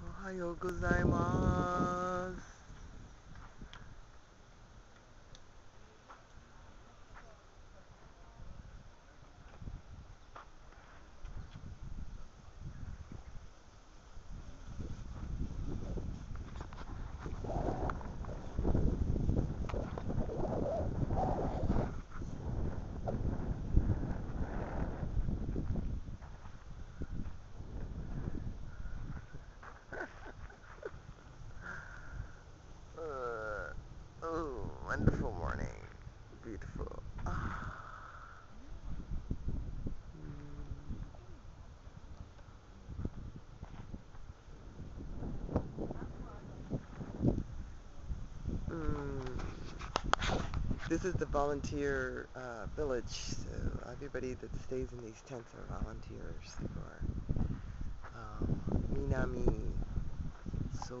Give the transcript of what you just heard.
おはようございます。Beautiful. Ah. Mm. Mm. This is the volunteer uh, village, so everybody that stays in these tents are volunteers for um, Minami So